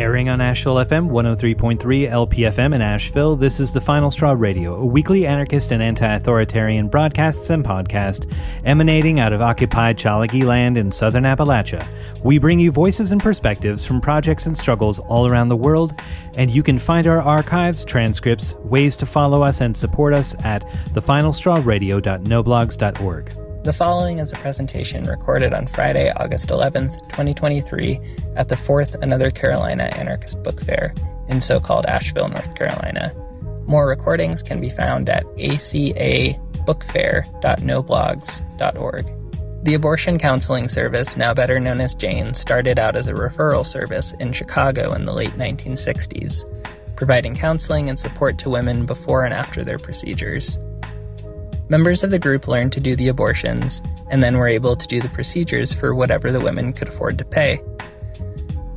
Airing on Asheville FM 103.3 LPFM in Asheville, this is the Final Straw Radio, a weekly anarchist and anti authoritarian broadcasts and podcast emanating out of occupied Tsalagi land in southern Appalachia. We bring you voices and perspectives from projects and struggles all around the world, and you can find our archives, transcripts, ways to follow us and support us at thefinalstrawradio.noblogs.org. The following is a presentation recorded on Friday, August 11th, 2023, at the fourth Another Carolina Anarchist Book Fair in so called Asheville, North Carolina. More recordings can be found at acabookfair.noblogs.org. The abortion counseling service, now better known as Jane, started out as a referral service in Chicago in the late 1960s, providing counseling and support to women before and after their procedures. Members of the group learned to do the abortions and then were able to do the procedures for whatever the women could afford to pay.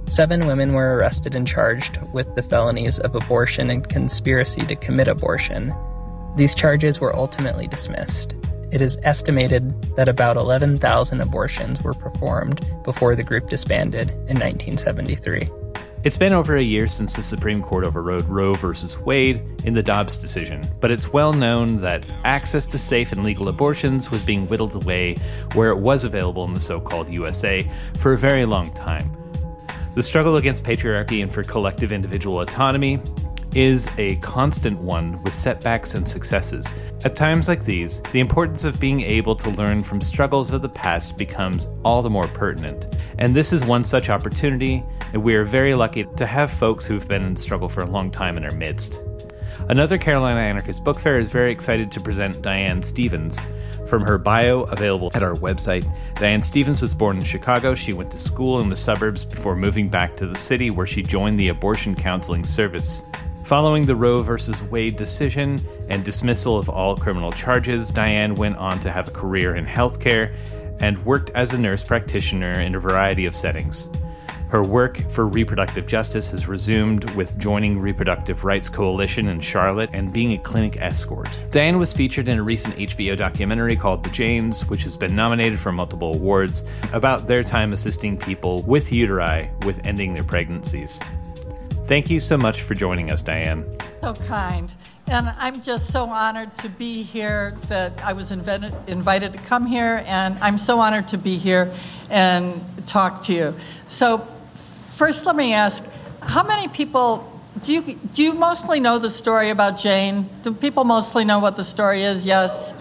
Seven women were arrested and charged with the felonies of abortion and conspiracy to commit abortion. These charges were ultimately dismissed. It is estimated that about 11,000 abortions were performed before the group disbanded in 1973. It's been over a year since the Supreme Court overrode Roe v. Wade in the Dobbs decision, but it's well known that access to safe and legal abortions was being whittled away where it was available in the so called USA for a very long time. The struggle against patriarchy and for collective individual autonomy is a constant one with setbacks and successes. At times like these, the importance of being able to learn from struggles of the past becomes all the more pertinent. And this is one such opportunity, and we are very lucky to have folks who've been in struggle for a long time in our midst. Another Carolina Anarchist Book Fair is very excited to present Diane Stevens. From her bio available at our website, Diane Stevens was born in Chicago. She went to school in the suburbs before moving back to the city where she joined the abortion counseling service. Following the Roe v. Wade decision and dismissal of all criminal charges, Diane went on to have a career in healthcare and worked as a nurse practitioner in a variety of settings. Her work for reproductive justice has resumed with joining Reproductive Rights Coalition in Charlotte and being a clinic escort. Diane was featured in a recent HBO documentary called The Janes, which has been nominated for multiple awards, about their time assisting people with uteri with ending their pregnancies. Thank you so much for joining us, Diane. So kind. And I'm just so honored to be here that I was invented, invited to come here, and I'm so honored to be here and talk to you. So, first, let me ask how many people do you, do you mostly know the story about Jane? Do people mostly know what the story is? Yes?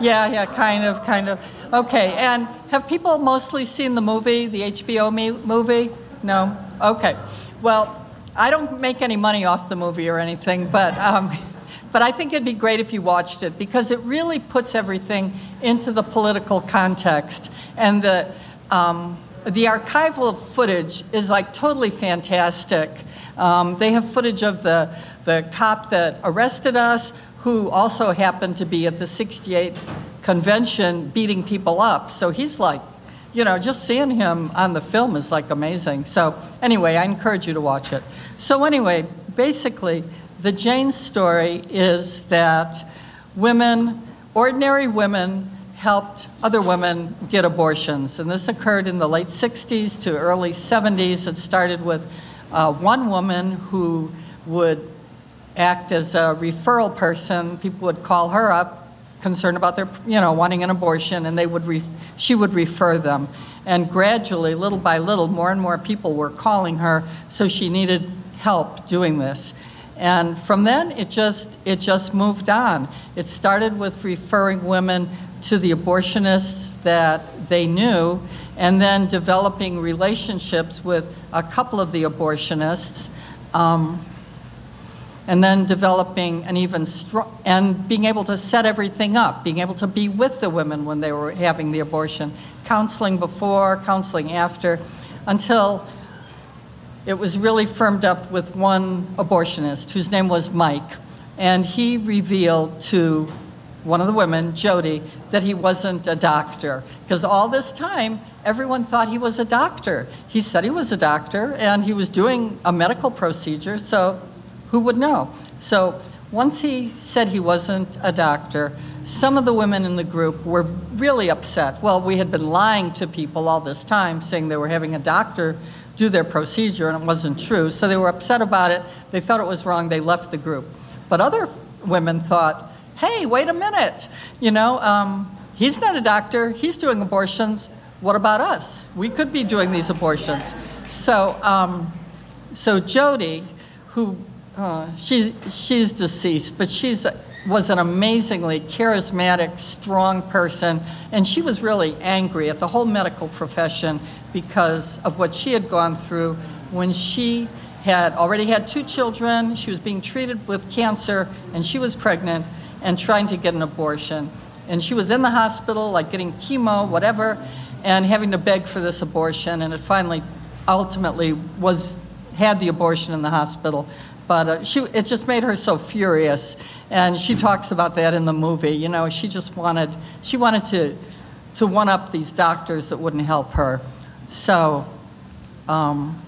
Yeah, yeah, kind of, kind of. Okay, and have people mostly seen the movie, the HBO movie? No? Okay. Well, I don't make any money off the movie or anything, but, um, but I think it'd be great if you watched it because it really puts everything into the political context. And the, um, the archival footage is like totally fantastic. Um, they have footage of the, the cop that arrested us, who also happened to be at the 68 convention beating people up. So he's like, you know, just seeing him on the film is like amazing. So, anyway, I encourage you to watch it. So, anyway, basically, the Jane story is that women, ordinary women, helped other women get abortions. And this occurred in the late 60s to early 70s. It started with uh, one woman who would act as a referral person. People would call her up, concerned about their, you know, wanting an abortion, and they would re- she would refer them. And gradually, little by little, more and more people were calling her, so she needed help doing this. And from then, it just, it just moved on. It started with referring women to the abortionists that they knew, and then developing relationships with a couple of the abortionists, um, and then developing an even strong, and being able to set everything up, being able to be with the women when they were having the abortion, counseling before, counseling after, until it was really firmed up with one abortionist whose name was Mike. And he revealed to one of the women, Jody, that he wasn't a doctor. Because all this time, everyone thought he was a doctor. He said he was a doctor and he was doing a medical procedure, so who would know? So once he said he wasn't a doctor, some of the women in the group were really upset. Well, we had been lying to people all this time, saying they were having a doctor do their procedure, and it wasn't true. So they were upset about it. They thought it was wrong. They left the group. But other women thought, hey, wait a minute. You know, um, he's not a doctor. He's doing abortions. What about us? We could be doing these abortions. So, um, so Jody, who uh, she, she's deceased, but she's was an amazingly charismatic, strong person, and she was really angry at the whole medical profession because of what she had gone through when she had already had two children, she was being treated with cancer, and she was pregnant and trying to get an abortion. And she was in the hospital, like getting chemo, whatever, and having to beg for this abortion, and it finally, ultimately, was had the abortion in the hospital. But uh, she, it just made her so furious, and she talks about that in the movie. You know, she just wanted, she wanted to, to one up these doctors that wouldn't help her. So, um,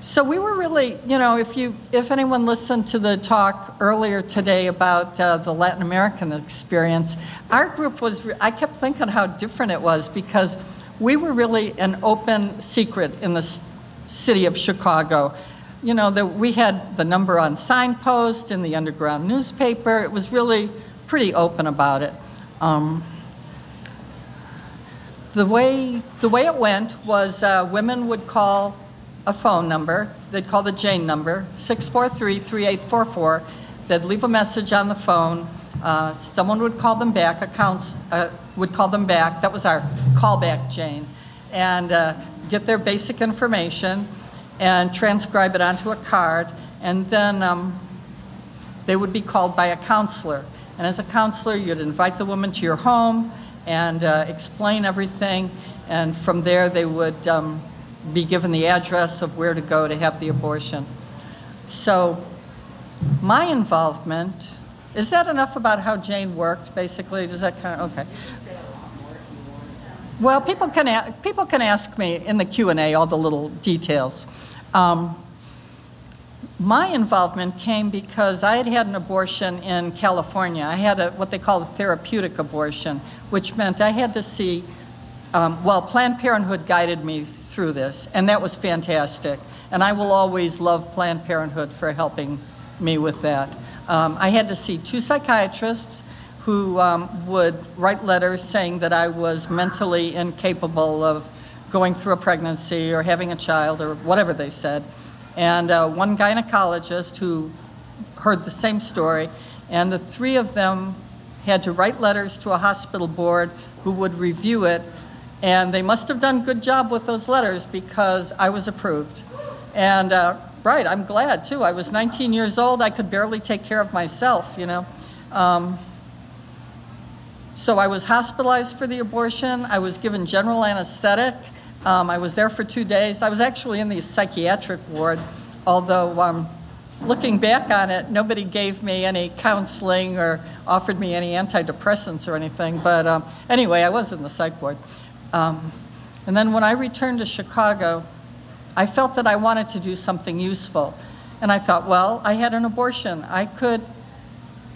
so we were really, you know, if you, if anyone listened to the talk earlier today about uh, the Latin American experience, our group was. I kept thinking how different it was because we were really an open secret in the city of Chicago. You know, the, we had the number on signpost in the underground newspaper. It was really pretty open about it. Um, the way the way it went was uh, women would call a phone number. They'd call the Jane number, 643-3844. They'd leave a message on the phone. Uh, someone would call them back, accounts uh, would call them back. That was our callback Jane. And uh, get their basic information and transcribe it onto a card. And then um, they would be called by a counselor. And as a counselor, you'd invite the woman to your home and uh, explain everything. And from there, they would um, be given the address of where to go to have the abortion. So my involvement, is that enough about how Jane worked, basically? Does that kind of, okay. Well, people can, people can ask me in the Q&A all the little details. Um, my involvement came because I had had an abortion in California. I had a, what they call a therapeutic abortion, which meant I had to see, um, well, Planned Parenthood guided me through this, and that was fantastic. And I will always love Planned Parenthood for helping me with that. Um, I had to see two psychiatrists who um, would write letters saying that I was mentally incapable of going through a pregnancy or having a child or whatever they said. And uh, one gynecologist who heard the same story, and the three of them had to write letters to a hospital board who would review it and they must have done a good job with those letters because I was approved. And uh, right, I'm glad too. I was 19 years old. I could barely take care of myself, you know. Um, so I was hospitalized for the abortion. I was given general anesthetic. Um, I was there for two days. I was actually in the psychiatric ward, although um, looking back on it, nobody gave me any counseling or offered me any antidepressants or anything. But um, anyway, I was in the psych ward. Um, and then when I returned to Chicago, I felt that I wanted to do something useful. And I thought, well, I had an abortion. I could,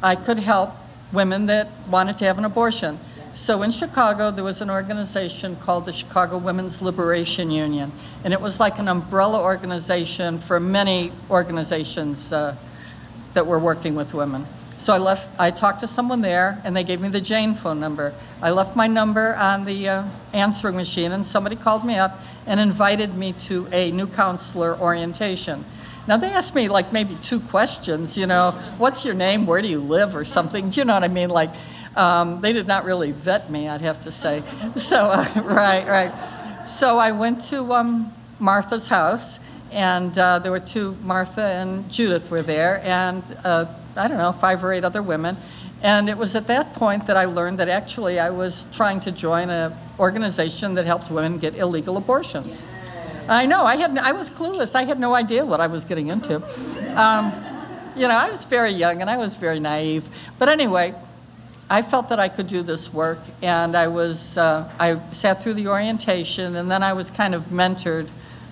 I could help women that wanted to have an abortion. So in Chicago, there was an organization called the Chicago Women's Liberation Union. And it was like an umbrella organization for many organizations uh, that were working with women. So I left, I talked to someone there, and they gave me the Jane phone number. I left my number on the uh, answering machine, and somebody called me up and invited me to a new counselor orientation. Now they asked me like maybe two questions, you know, what's your name, where do you live, or something. Do you know what I mean? Like, um, they did not really vet me, I'd have to say. So, uh, right, right. So I went to um, Martha's house, and uh, there were two, Martha and Judith were there, and uh, I don't know, five or eight other women. And it was at that point that I learned that actually I was trying to join an organization that helped women get illegal abortions. I know, I, had, I was clueless. I had no idea what I was getting into. Um, you know, I was very young and I was very naive. But anyway, I felt that I could do this work, and I was uh, I sat through the orientation, and then I was kind of mentored.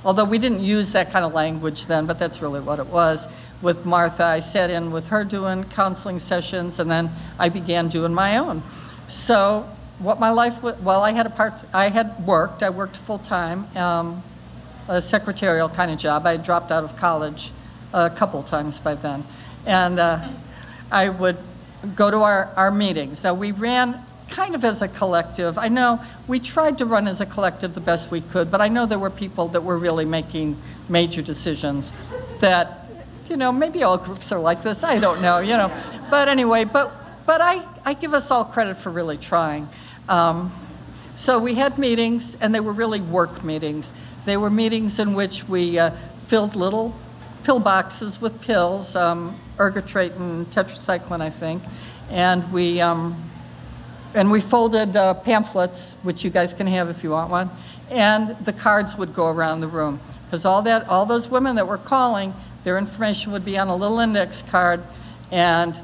Although we didn't use that kind of language then, but that's really what it was with Martha. I sat in with her doing counseling sessions, and then I began doing my own. So, what my life was, well, I had a part, I had worked, I worked full time, um, a secretarial kind of job. I had dropped out of college a couple times by then. And uh, I would go to our, our meetings. So we ran kind of as a collective. I know we tried to run as a collective the best we could, but I know there were people that were really making major decisions that, you know, maybe all groups are like this. I don't know, you know. But anyway, but, but I, I give us all credit for really trying. Um, so we had meetings, and they were really work meetings. They were meetings in which we uh, filled little pill boxes with pills, um, ergotrate and tetracycline, I think, and we um, and we folded uh, pamphlets, which you guys can have if you want one, and the cards would go around the room. Because all that all those women that were calling, their information would be on a little index card, and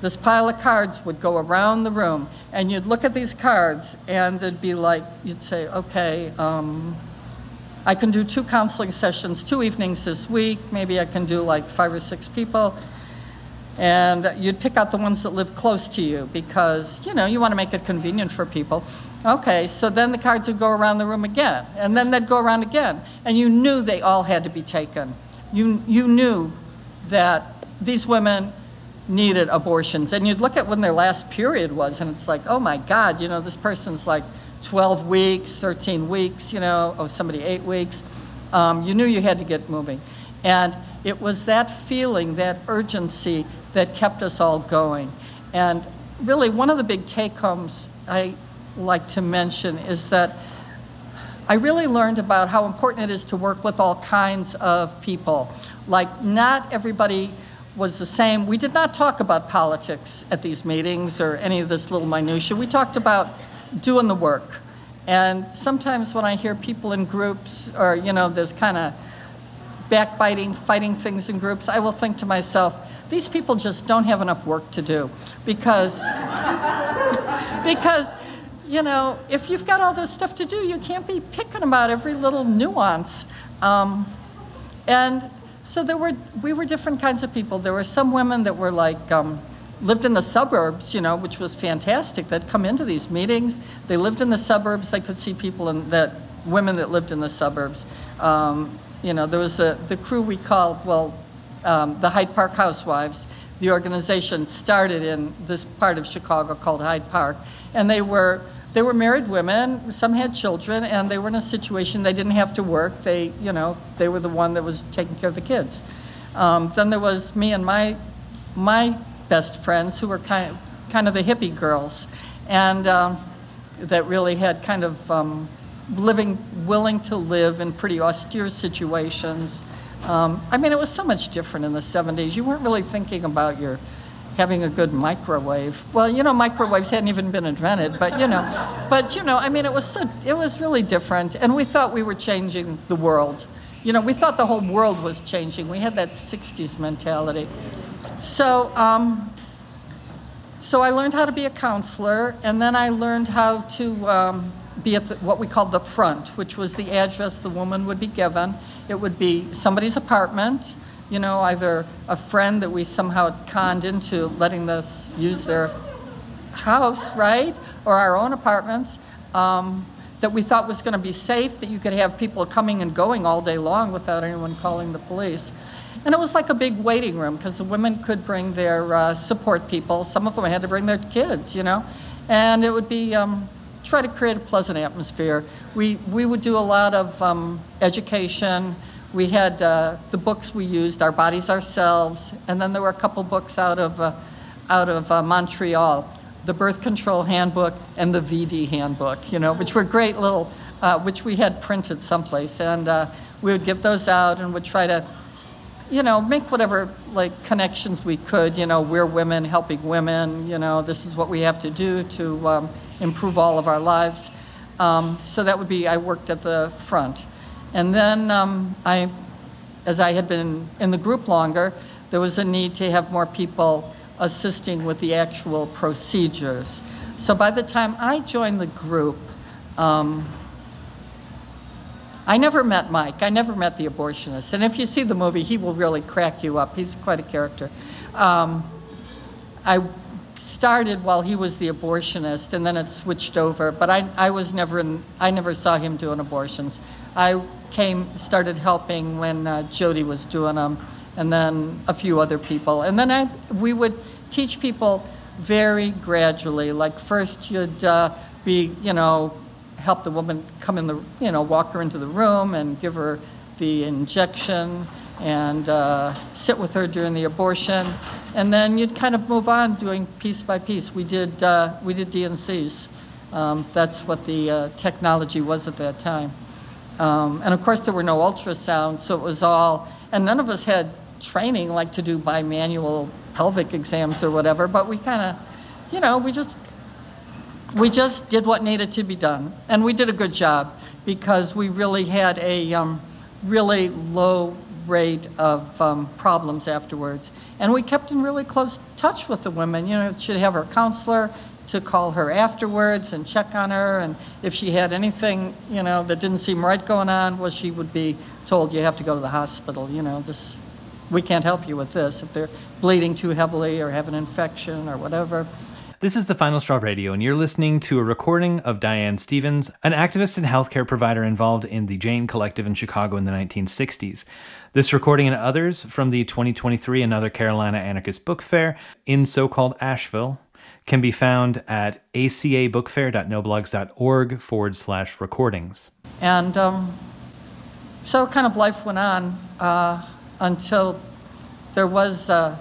this pile of cards would go around the room, and you'd look at these cards, and it'd be like you'd say, okay. Um, I can do two counseling sessions, two evenings this week. Maybe I can do like five or six people. And you'd pick out the ones that live close to you because, you know, you want to make it convenient for people. Okay, so then the cards would go around the room again, and then they'd go around again. And you knew they all had to be taken. You, you knew that these women needed abortions. And you'd look at when their last period was, and it's like, oh my God, you know, this person's like 12 weeks, 13 weeks, you know, oh, somebody eight weeks. Um, you knew you had to get moving. And it was that feeling, that urgency, that kept us all going. And really, one of the big take homes I like to mention is that I really learned about how important it is to work with all kinds of people. Like, not everybody was the same. We did not talk about politics at these meetings or any of this little minutia. We talked about doing the work. And sometimes when I hear people in groups or, you know, there's kind of backbiting, fighting things in groups, I will think to myself, these people just don't have enough work to do. Because because you know if you've got all this stuff to do you can't be picking about every little nuance. Um, and so there were we were different kinds of people. There were some women that were like um, lived in the suburbs, you know, which was fantastic. They'd come into these meetings. They lived in the suburbs. They could see people in that women that lived in the suburbs. Um, you know, there was a, the crew we called, well, um, the Hyde Park Housewives. The organization started in this part of Chicago called Hyde Park, and they were they were married women. Some had children, and they were in a situation they didn't have to work. They, you know, they were the one that was taking care of the kids. Um, then there was me and my my best friends who were kind of, kind of the hippie girls, and um, that really had kind of um, living, willing to live in pretty austere situations. Um, I mean, it was so much different in the 70s. You weren't really thinking about your having a good microwave. Well, you know, microwaves hadn't even been invented, but you know, but you know, I mean, it was so, it was really different, and we thought we were changing the world. You know, we thought the whole world was changing. We had that 60s mentality. So, um, so I learned how to be a counselor, and then I learned how to um, be at the, what we called the front, which was the address the woman would be given. It would be somebody's apartment, you know, either a friend that we somehow conned into letting us use their house, right, or our own apartments. Um, that we thought was going to be safe, that you could have people coming and going all day long without anyone calling the police. And it was like a big waiting room because the women could bring their uh, support people. Some of them had to bring their kids, you know. And it would be um, try to create a pleasant atmosphere. We, we would do a lot of um, education. We had uh, the books we used, Our Bodies Ourselves, and then there were a couple books out of, uh, out of uh, Montreal, the Birth Control Handbook and the VD Handbook, you know, which were great little, uh, which we had printed someplace. And uh, we would give those out and would try to you know, make whatever like connections we could. You know, we're women helping women. You know, this is what we have to do to um, improve all of our lives. Um, so that would be I worked at the front, and then um, I, as I had been in the group longer, there was a need to have more people assisting with the actual procedures. So by the time I joined the group. Um, I never met Mike. I never met the abortionist. And if you see the movie, he will really crack you up. He's quite a character. Um, I started while he was the abortionist, and then it switched over. But I, I was never in, I never saw him doing abortions. I came, started helping when uh, Jody was doing them, and then a few other people. And then I, we would teach people very gradually. Like first you'd uh, be, you know, help the woman come in the, you know, walk her into the room and give her the injection and uh, sit with her during the abortion. And then you'd kind of move on doing piece by piece. We did, uh, we did D&Cs. Um, that's what the uh, technology was at that time. Um, and of course, there were no ultrasounds, so it was all, and none of us had training like to do bimanual pelvic exams or whatever, but we kind of, you know, we just, we just did what needed to be done. And we did a good job because we really had a um, really low rate of um, problems afterwards. And we kept in really close touch with the women. You know, she'd have her counselor to call her afterwards and check on her. And if she had anything, you know, that didn't seem right going on, well, she would be told, you have to go to the hospital. You know, this, we can't help you with this. If they're bleeding too heavily or have an infection or whatever. This is the Final Straw Radio, and you're listening to a recording of Diane Stevens, an activist and healthcare provider involved in the Jane Collective in Chicago in the 1960s. This recording and others from the 2023 Another Carolina Anarchist Book Fair in so called Asheville can be found at acabookfair.noblogs.org forward slash recordings. And um, so kind of life went on uh, until there was, uh,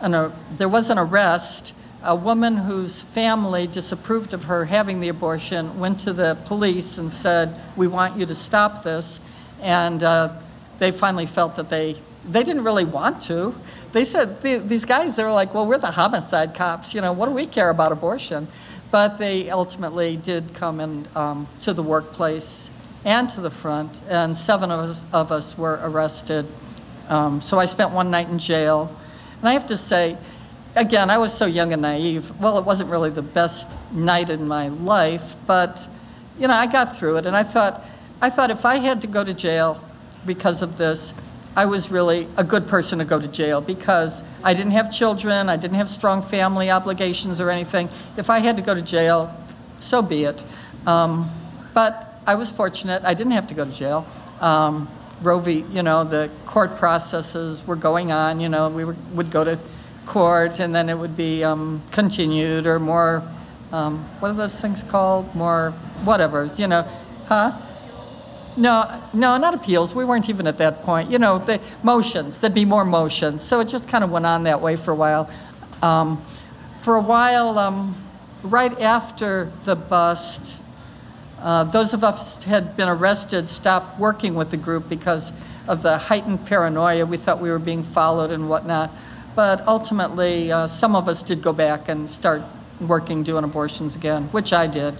an, uh, there was an arrest a woman whose family disapproved of her having the abortion went to the police and said, We want you to stop this. And uh, they finally felt that they, they didn't really want to. They said, these guys, they were like, Well, we're the homicide cops. You know, what do we care about abortion? But they ultimately did come in um, to the workplace and to the front, and seven of us, of us were arrested. Um, so I spent one night in jail. And I have to say, again, I was so young and naive. Well, it wasn't really the best night in my life, but you know, I got through it, and I thought, I thought if I had to go to jail because of this, I was really a good person to go to jail because I didn't have children, I didn't have strong family obligations or anything. If I had to go to jail, so be it. Um, but I was fortunate; I didn't have to go to jail. Um, Roe v. You know, the court processes were going on. You know, we were, would go to court, and then it would be um, continued or more, um, what are those things called? More whatever, you know, huh? No, no, not appeals. We weren't even at that point. You know, the motions. There'd be more motions. So it just kind of went on that way for a while. Um, for a while, um, right after the bust, uh, those of us had been arrested stopped working with the group because of the heightened paranoia. We thought we were being followed and whatnot. But ultimately, uh, some of us did go back and start working doing abortions again, which I did.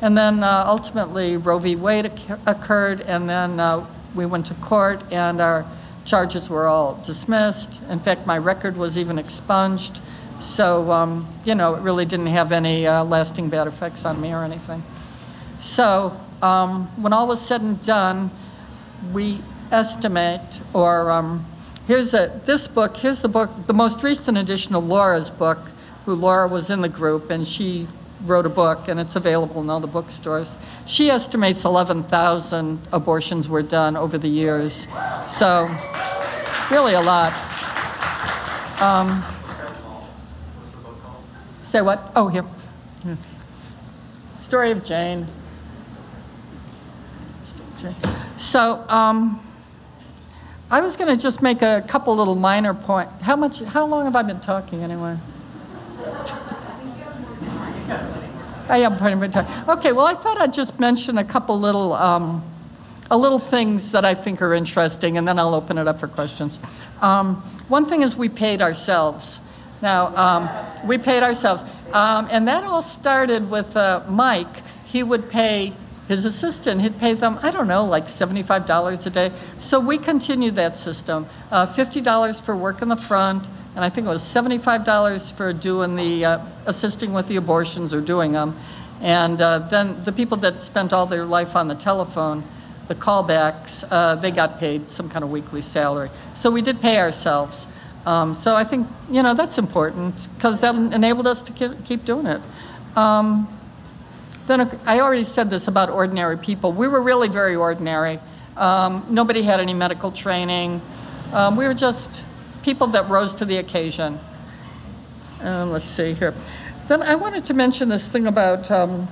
And then uh, ultimately, Roe v. Wade occurred, and then uh, we went to court, and our charges were all dismissed. In fact, my record was even expunged. So, um, you know, it really didn't have any uh, lasting bad effects on me or anything. So, um, when all was said and done, we estimate, or um, Here's a, this book, here's the book, the most recent edition of Laura's book, who Laura was in the group, and she wrote a book, and it's available in all the bookstores. She estimates 11,000 abortions were done over the years. So, really a lot. Um, say what? Oh, here. Story of Jane. So, um, I was going to just make a couple little minor points. How much? How long have I been talking anyway? I am pretty much Okay. Well, I thought I'd just mention a couple little, um, a little things that I think are interesting, and then I'll open it up for questions. Um, one thing is we paid ourselves. Now, um, we paid ourselves, um, and that all started with uh, Mike. He would pay his assistant, he'd pay them, I don't know, like $75 a day. So we continued that system. Uh, $50 for work in the front, and I think it was $75 for doing the, uh, assisting with the abortions or doing them. And uh, then the people that spent all their life on the telephone, the callbacks, uh, they got paid some kind of weekly salary. So we did pay ourselves. Um, so I think, you know, that's important because that enabled us to keep doing it. Um, then I already said this about ordinary people. We were really very ordinary. Um, nobody had any medical training. Um, we were just people that rose to the occasion. Um, let's see here. Then I wanted to mention this thing about um,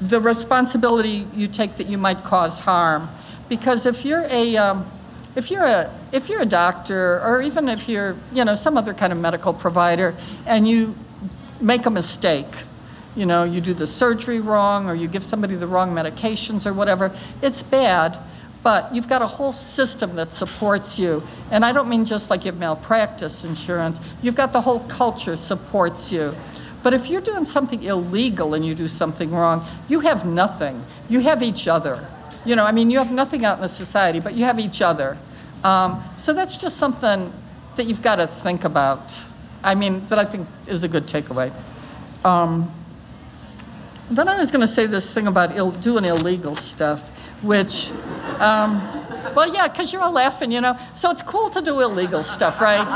the responsibility you take that you might cause harm. Because if you're a, um, if you're a, if you're a doctor, or even if you're, you know, some other kind of medical provider, and you make a mistake, you know, you do the surgery wrong, or you give somebody the wrong medications, or whatever, it's bad. But you've got a whole system that supports you. And I don't mean just like you have malpractice insurance. You've got the whole culture supports you. But if you're doing something illegal and you do something wrong, you have nothing. You have each other. You know, I mean, you have nothing out in the society, but you have each other. Um, so that's just something that you've got to think about. I mean, that I think is a good takeaway. Um, then I was going to say this thing about Ill, doing illegal stuff, which, um, well, yeah, because you're all laughing, you know. So it's cool to do illegal stuff, right?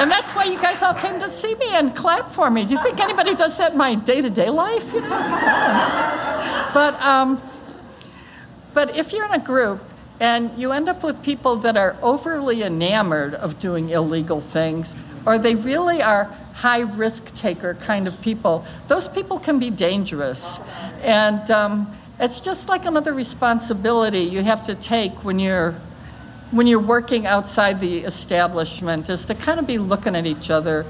And that's why you guys all came to see me and clap for me. Do you think anybody does that in my day-to-day life? You know? but, um, but if you're in a group and you end up with people that are overly enamored of doing illegal things, or they really are high risk taker kind of people, those people can be dangerous. And um, it's just like another responsibility you have to take when you're when you're working outside the establishment is to kind of be looking at each other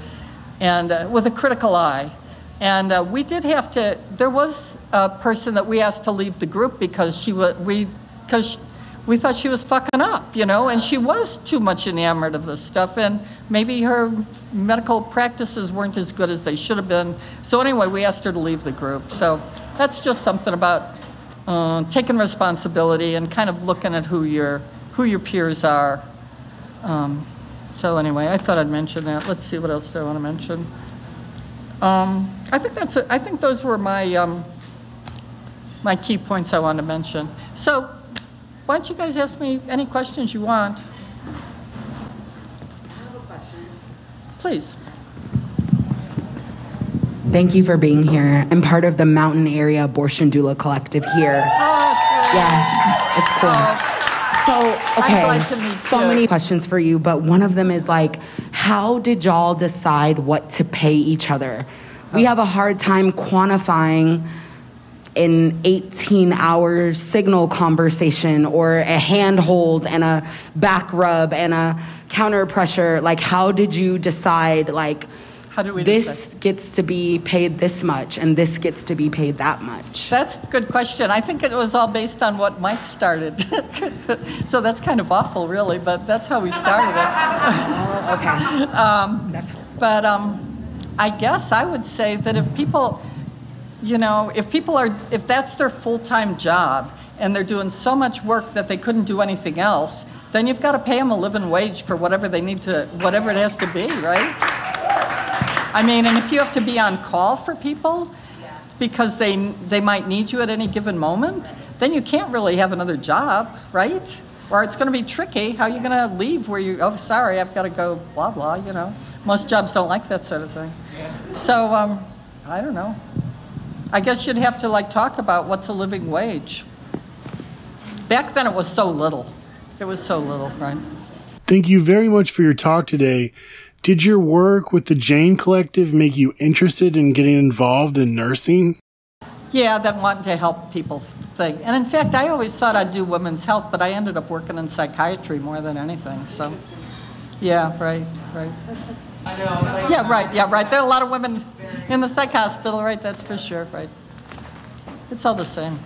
and uh, with a critical eye. And uh, we did have to. There was a person that we asked to leave the group because she was we because we thought she was fucking up, you know, and she was too much enamored of this stuff, and maybe her medical practices weren't as good as they should have been. So anyway, we asked her to leave the group. So that's just something about uh, taking responsibility and kind of looking at who your who your peers are. Um, so anyway, I thought I'd mention that. Let's see what else I want to mention. Um, I think that's. A, I think those were my um, my key points I wanted to mention. So why don't you guys ask me any questions you want? Please. Thank you for being here. I'm part of the Mountain Area Abortion Doula Collective here. Oh. Yeah, it's cool. Oh, So, okay, glad to meet so many questions for you, but one of them is like, how did y'all decide what to pay each other? We have a hard time quantifying an 18 hour signal conversation or a handhold and a back rub and a counter pressure. Like, how did you decide, like, How did we this decide? gets to be paid this much and this gets to be paid that much? That's a good question. I think it was all based on what Mike started. so that's kind of awful, really, but that's how we started it. Oh, okay. Helpful. But um, I guess I would say that if people, you know, if people are, if that's their full-time job and they're doing so much work that they couldn't do anything else, then you've got to pay them a living wage for whatever they need to, whatever it has to be, right? I mean, and if you have to be on call for people because they, they might need you at any given moment, then you can't really have another job, right? Or it's going to be tricky. How are you going to leave where you, oh, sorry, I've got to go, blah, blah, you know? Most jobs don't like that sort of thing. So, um, I don't know. I guess you'd have to like talk about what's a living wage. Back then it was so little. It was so little, right? Thank you very much for your talk today. Did your work with the Jane Collective make you interested in getting involved in nursing? Yeah, that wanting to help people thing. And in fact, I always thought I'd do women's health, but I ended up working in psychiatry more than anything. So, yeah, right, right. I know. Yeah, right, yeah, right. There are a lot of women in the psych hospital, right? That's for sure, right. It's all the same.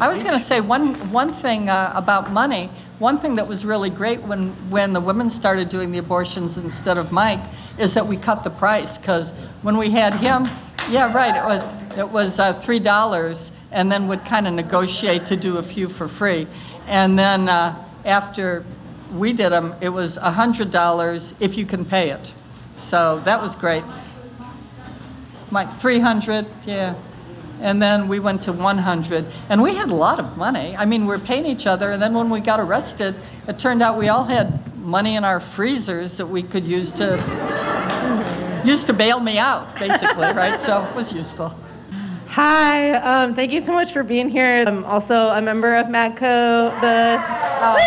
I was going to say one, one thing uh, about money. One thing that was really great when, when the women started doing the abortions instead of Mike is that we cut the price because when we had him, yeah, right, it was, it was uh, $3 and then would kind of negotiate to do a few for free. And then uh, after we did them, it was $100 if you can pay it. So that was great. Mike, 300, yeah. And then we went to 100. And we had a lot of money. I mean, we were paying each other. And then when we got arrested, it turned out we all had money in our freezers that we could use to. used to bail me out, basically, right? So it was useful. Hi, um, thank you so much for being here. I'm also a member of MAGCO. The oh.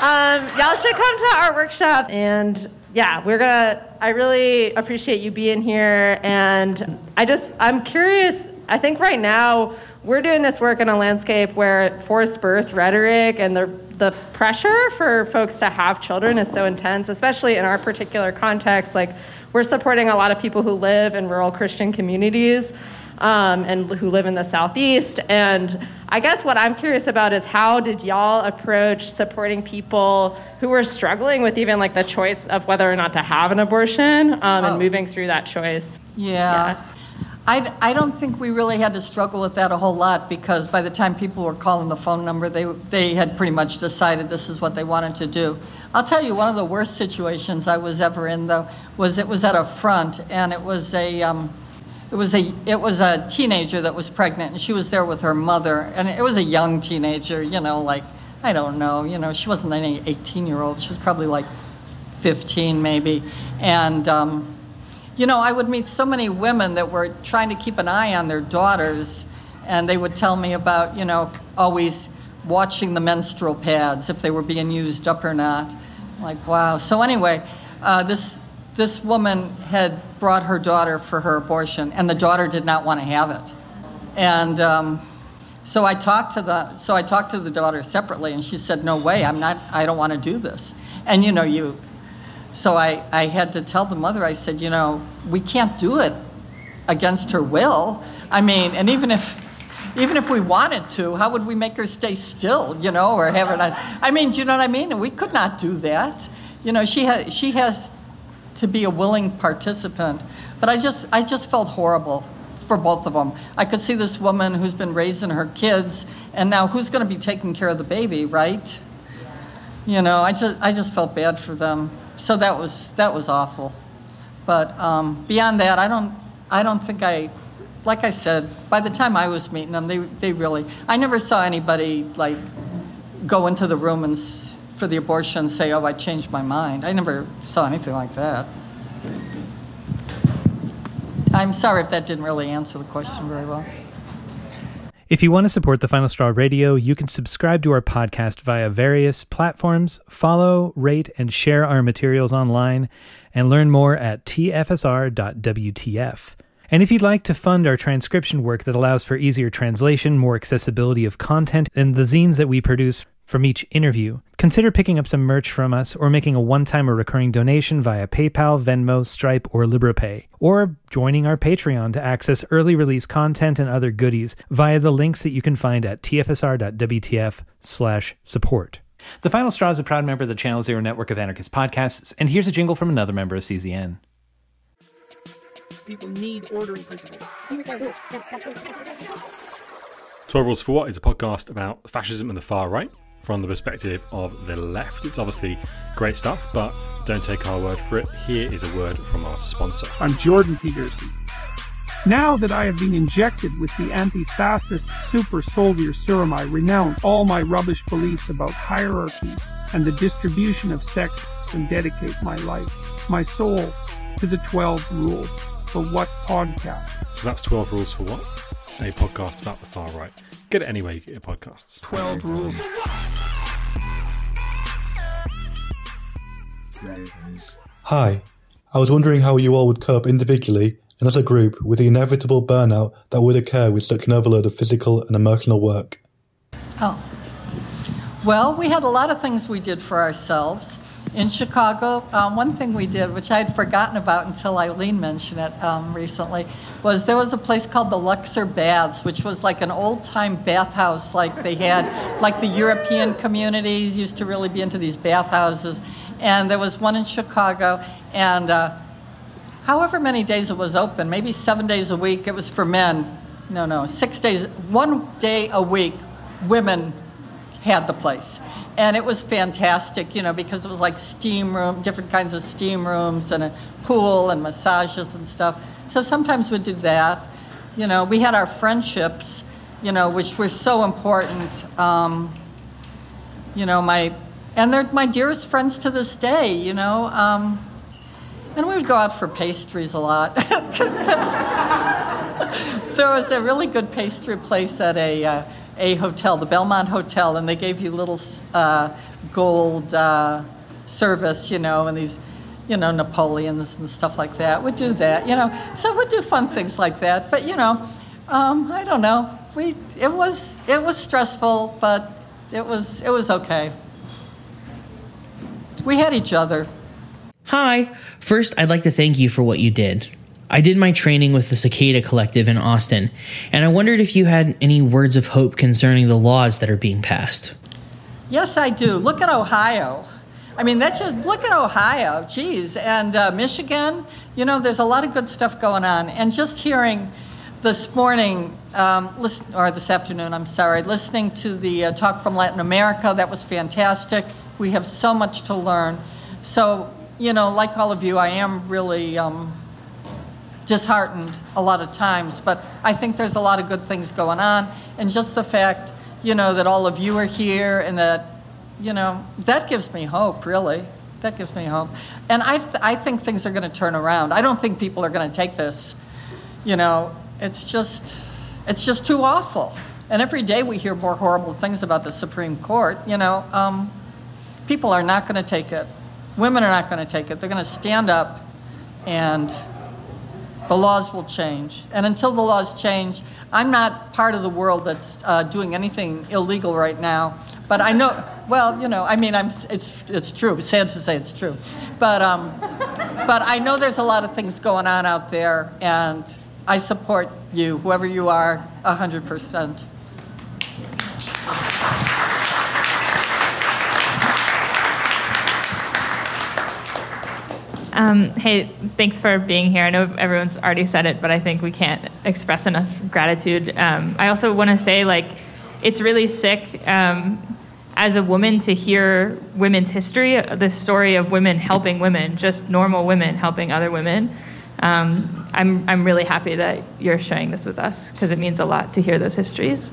um, y'all should come to our workshop, and yeah, we're gonna. I really appreciate you being here, and I just I'm curious. I think right now we're doing this work in a landscape where forced birth rhetoric and the the pressure for folks to have children is so intense, especially in our particular context. Like, we're supporting a lot of people who live in rural Christian communities um, and who live in the Southeast. And I guess what I'm curious about is how did y'all approach supporting people who were struggling with even like the choice of whether or not to have an abortion um, oh. and moving through that choice? yeah. yeah. I, I don't think we really had to struggle with that a whole lot because by the time people were calling the phone number, they, they had pretty much decided this is what they wanted to do. I'll tell you, one of the worst situations I was ever in, though, was it was at a front, and it was a, um, it was a, it was a teenager that was pregnant, and she was there with her mother, and it was a young teenager, you know, like I don't know, you know, she wasn't any 18-year-old, she was probably like 15 maybe, and. Um, you know, I would meet so many women that were trying to keep an eye on their daughters, and they would tell me about, you know, always watching the menstrual pads, if they were being used up or not. Like, wow. So, anyway, uh, this, this woman had brought her daughter for her abortion, and the daughter did not want to have it. And um, so I talked to the so I talked to the daughter separately, and she said, "No way, I'm not. I don't want to do this." And you know, you so I, I had to tell the mother, I said, you know, we can't do it against her will. I mean, and even if even if we wanted to, how would we make her stay still, you know, or have her not? I mean, do you know what I mean? And we could not do that. You know, she has she has to be a willing participant. But I just I just felt horrible for both of them. I could see this woman who's been raising her kids, and now who's going to be taking care of the baby, right? You know, I just I just felt bad for them so that was that was awful. But um, beyond that, I don't I don't think I, like I said, by the time I was meeting them, they they really I never saw anybody like go into the room and for the abortion say, oh, I changed my mind. I never saw anything like that. I'm sorry if that didn't really answer the question very well. If you want to support the Final Straw Radio, you can subscribe to our podcast via various platforms, follow, rate, and share our materials online, and learn more at tfsr.wtf. And if you'd like to fund our transcription work that allows for easier translation, more accessibility of content, and the zines that we produce from each interview, consider picking up some merch from us or making a one time or recurring donation via PayPal, Venmo, Stripe, or LibrePay, or joining our Patreon to access early release content and other goodies via the links that you can find at tfsr.wtf/slash support. The Final Straw is a proud member of the Channel Zero network of anarchist podcasts, and here's a jingle from another member of CZN. People need ordering principles. 12 Rules for What is a podcast about fascism and the far right from the perspective of the left. It's obviously great stuff, but don't take our word for it. Here is a word from our sponsor. I'm Jordan Peterson. Now that I have been injected with the anti-fascist super soldier serum, I renounce all my rubbish beliefs about hierarchies and the distribution of sex and dedicate my life, my soul, to the 12 rules for what podcast. So that's 12 rules for what? A podcast about the far right. Get it anyway get your podcasts. 12 rules. Hi. I was wondering how you all would cope individually and as a group with the inevitable burnout that would occur with such an overload of physical and emotional work. Oh. Well, we had a lot of things we did for ourselves. In Chicago, um, one thing we did, which I had forgotten about until Eileen mentioned it um, recently, was there was a place called the Luxor Baths, which was like an old time bathhouse, like they had, like the European communities used to really be into these bathhouses. And there was one in Chicago, and uh, however many days it was open, maybe seven days a week, it was for men. No, no, six days, one day a week, women had the place and it was fantastic, you know, because it was like steam room, different kinds of steam rooms, and a pool and massages and stuff. So sometimes we'd do that. You know, we had our friendships, you know, which were so important. Um, you know, my and they're my dearest friends to this day. You know, um, And we would go out for pastries a lot. there was a really good pastry place at a, uh, a hotel, the Belmont Hotel, and they gave you little uh, gold uh, service, you know, and these, you know, Napoleons and stuff like that. We'd do that, you know. So we'd do fun things like that. But, you know, um, I don't know. We, it, was, it was stressful, but it was, it was okay. We had each other. Hi. First, I'd like to thank you for what you did. I did my training with the Cicada Collective in Austin, and I wondered if you had any words of hope concerning the laws that are being passed. Yes, I do. Look at Ohio. I mean, that's just, look at Ohio, geez. And uh, Michigan, you know, there's a lot of good stuff going on. And just hearing this morning, um, listen, or this afternoon, I'm sorry, listening to the uh, talk from Latin America, that was fantastic. We have so much to learn. So, you know, like all of you, I am really um, disheartened a lot of times, but I think there's a lot of good things going on. And just the fact, you know, that all of you are here and that, you know, that gives me hope, really. That gives me hope. And I, th- I think things are going to turn around. I don't think people are going to take this, you know, it's just, it's just too awful. And every day we hear more horrible things about the Supreme Court, you know. Um, people are not going to take it. Women are not going to take it. They're going to stand up and the laws will change. And until the laws change, I'm not part of the world that's uh, doing anything illegal right now. But I know, well, you know, I mean, I'm, it's, it's true. Sad to say it's true. But, um, but I know there's a lot of things going on out there, and I support you, whoever you are, 100%. Um, hey, thanks for being here. I know everyone's already said it, but I think we can't express enough gratitude. Um, I also want to say, like, it's really sick um, as a woman to hear women's history, the story of women helping women, just normal women helping other women. Um, I'm, I'm really happy that you're sharing this with us because it means a lot to hear those histories.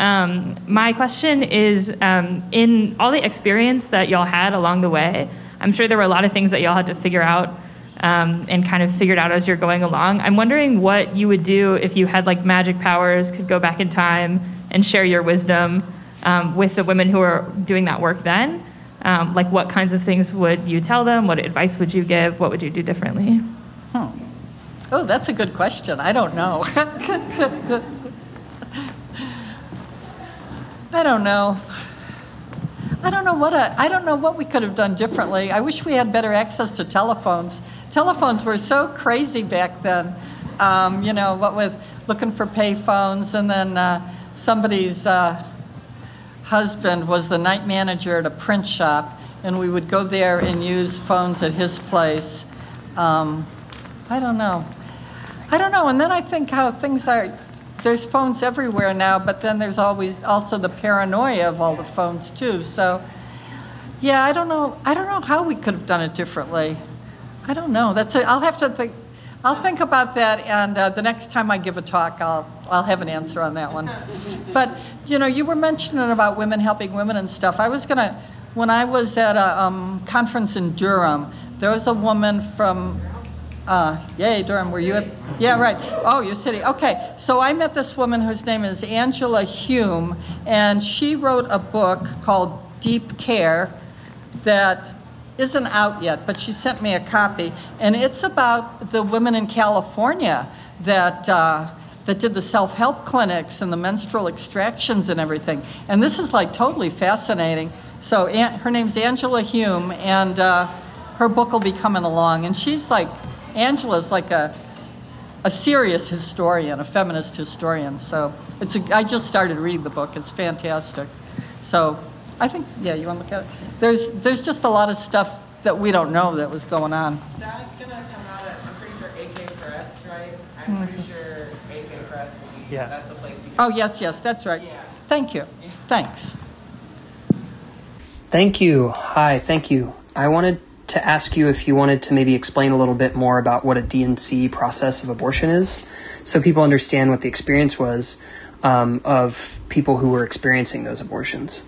Um, my question is um, in all the experience that y'all had along the way, I'm sure there were a lot of things that y'all had to figure out um, and kind of figured out as you're going along. I'm wondering what you would do if you had like magic powers, could go back in time and share your wisdom um, with the women who are doing that work then. Um, like, what kinds of things would you tell them? What advice would you give? What would you do differently? Hmm. Oh, that's a good question. I don't know. I don't know. I don't know what a, I don't know what we could have done differently. I wish we had better access to telephones. Telephones were so crazy back then. Um, you know, what with looking for payphones, and then uh, somebody's uh, husband was the night manager at a print shop, and we would go there and use phones at his place. Um, I don't know. I don't know. And then I think how things are there's phones everywhere now, but then there's always also the paranoia of all the phones too. So, yeah, I don't know. I don't know how we could have done it differently. I don't know. That's i I'll have to think. I'll think about that, and uh, the next time I give a talk, I'll I'll have an answer on that one. But you know, you were mentioning about women helping women and stuff. I was gonna, when I was at a um, conference in Durham, there was a woman from uh, yay, Durham, were you at? Yeah, right. Oh, you're sitting. Okay, so I met this woman whose name is Angela Hume, and she wrote a book called Deep Care that isn't out yet, but she sent me a copy, and it's about the women in California that. Uh, that did the self-help clinics and the menstrual extractions and everything. And this is like totally fascinating. So her name's Angela Hume, and uh, her book will be coming along. And she's like Angela's like a, a serious historian, a feminist historian. So it's a, I just started reading the book. It's fantastic. So I think, yeah, you want to look at it? There's, there's just a lot of stuff that we don't know that was going on. That's going to come out at, I'm pretty sure AK Press, right? I'm mm-hmm. pretty sure AK Press will be, yeah. that's the place you Oh, yes, yes, that's right. Yeah. Thank you. Yeah. Thanks. Thank you. Hi, thank you. I wanted to ask you if you wanted to maybe explain a little bit more about what a D&C process of abortion is, so people understand what the experience was um, of people who were experiencing those abortions.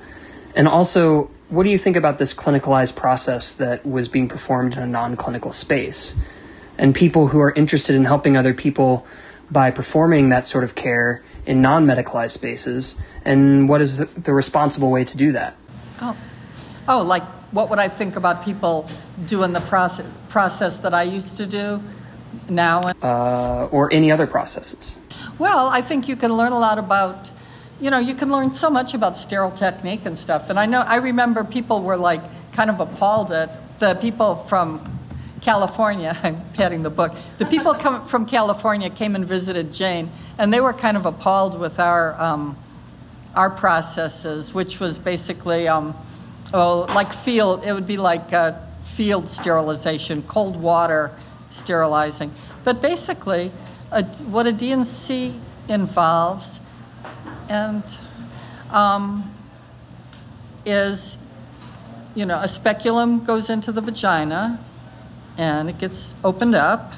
And also, what do you think about this clinicalized process that was being performed in a non clinical space? And people who are interested in helping other people by performing that sort of care in non medicalized spaces, and what is the, the, responsible way to do that? Oh. oh, like what would I think about people doing the process, process that I used to do now? Uh, or any other processes? Well, I think you can learn a lot about you know, you can learn so much about sterile technique and stuff. And I know, I remember people were like kind of appalled at the people from California. I'm patting the book. The people come from California came and visited Jane, and they were kind of appalled with our um, our processes, which was basically, um, oh, like field. It would be like uh, field sterilization, cold water sterilizing. But basically, a, what a D&C involves and um, is, you know, a speculum goes into the vagina and it gets opened up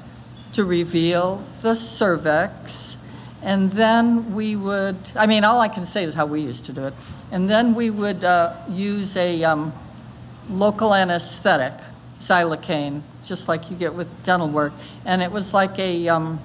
to reveal the cervix. And then we would, I mean, all I can say is how we used to do it. And then we would uh, use a um, local anesthetic, xylocaine, just like you get with dental work. And it was like a, um,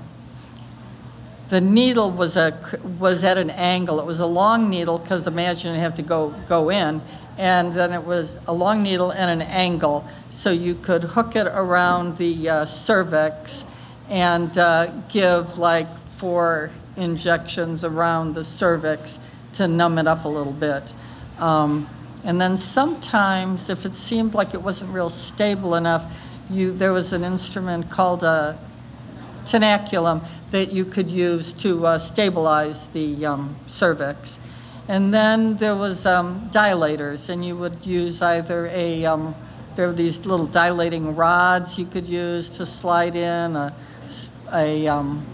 the needle was a was at an angle. It was a long needle because imagine you have to go go in, and then it was a long needle and an angle, so you could hook it around the uh, cervix and uh, give like four injections around the cervix to numb it up a little bit. Um, and then sometimes, if it seemed like it wasn't real stable enough, you there was an instrument called a tenaculum that you could use to uh, stabilize the um, cervix. And then there was um, dilators, and you would use either a, um, there were these little dilating rods you could use to slide in, a, a um,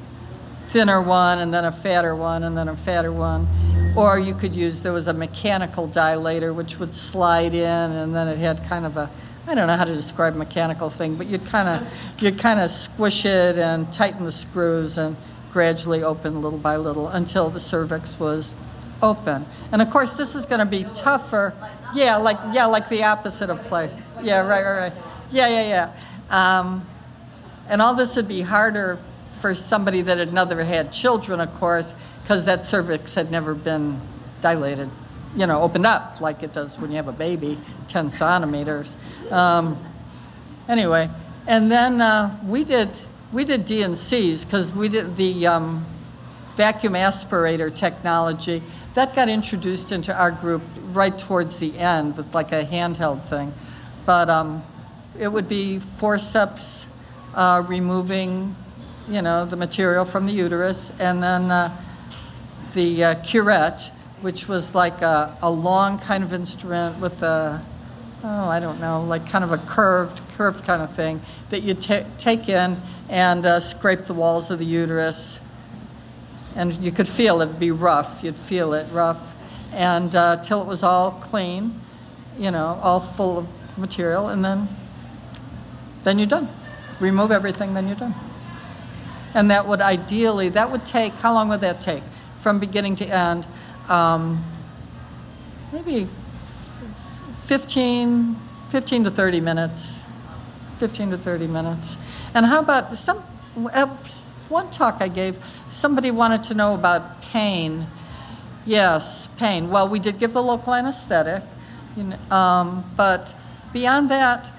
thinner one, and then a fatter one, and then a fatter one. Or you could use, there was a mechanical dilator which would slide in, and then it had kind of a I don't know how to describe mechanical thing, but you'd kind of you'd kind of squish it and tighten the screws and gradually open little by little until the cervix was open. And of course, this is going to be tougher. Yeah, like yeah, like the opposite of play. Yeah, right, right, right. Yeah, yeah, yeah. Um, and all this would be harder for somebody that had never had children, of course, because that cervix had never been dilated, you know, opened up like it does when you have a baby, 10 centimeters. Um, anyway, and then uh, we did we did D&Cs because we did the um, vacuum aspirator technology that got introduced into our group right towards the end with like a handheld thing, but um, it would be forceps uh, removing, you know, the material from the uterus, and then uh, the uh, curette, which was like a, a long kind of instrument with a oh, I don't know, like kind of a curved, curved kind of thing that you take in and uh, scrape the walls of the uterus. And you could feel it, would be rough. You'd feel it rough. And uh, till it was all clean, you know, all full of material, and then, then you're done. Remove everything, then you're done. And that would ideally, that would take, how long would that take? From beginning to end, um, maybe 15, 15 to 30 minutes. 15 to 30 minutes. And how about some, one talk I gave, somebody wanted to know about pain. Yes, pain. Well, we did give the local anesthetic, you know, um, but beyond that,